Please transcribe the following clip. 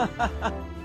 ha ha ha